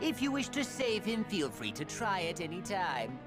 If you wish to save him, feel free to try at any time.